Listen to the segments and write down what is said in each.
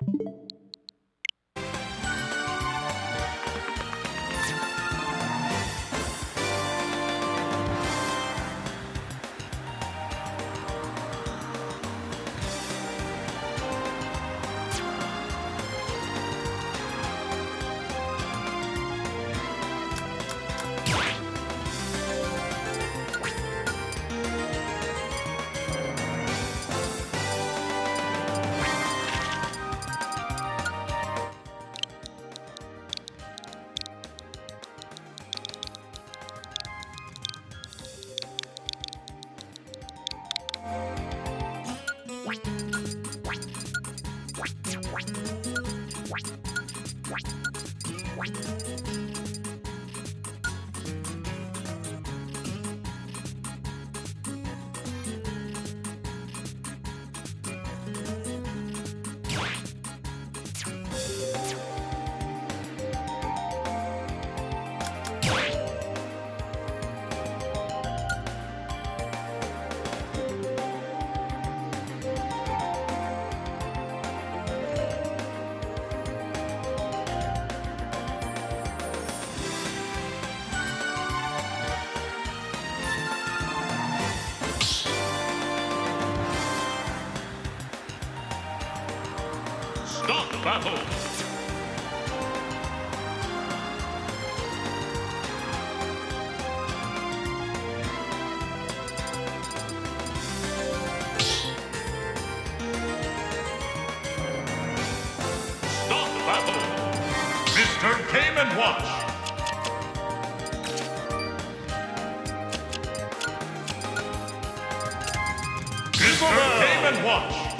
Stop battle! Stop battle! Mr. Game and Watch! Mr. Game and Watch!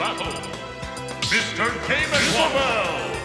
battle, Mr. Game and